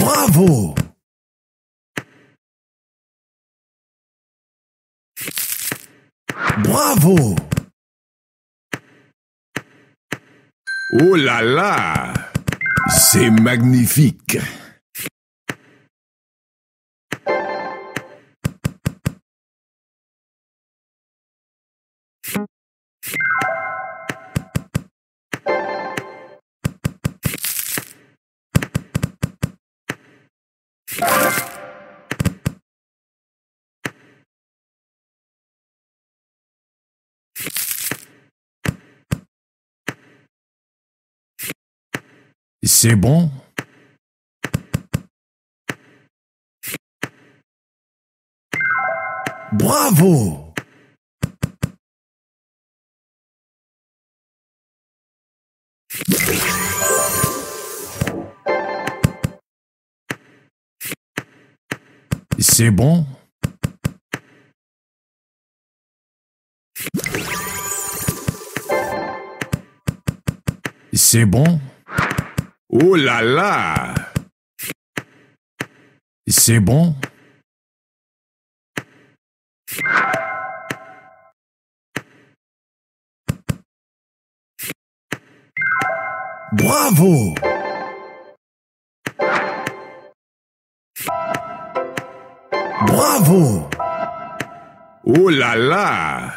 Bravo. Bravo. Oh là là. C'est magnifique C'est bon? Bravo C'est bon. C'est bon. Oh là là. C'est bon Bravo! Bravo! Oh là là!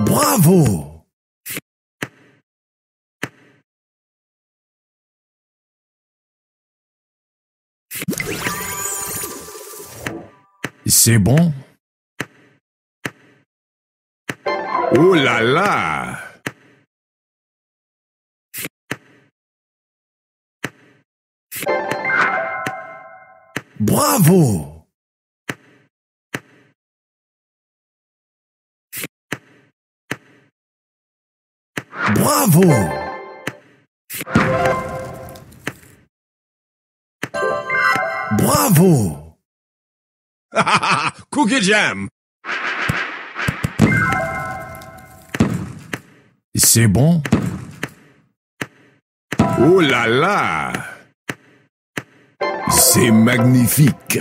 Bravo C'est bon. Oh là là. Bravo. Bravo. Bravo Cookie Jam. C'est bon? Oh là là. C'est magnifique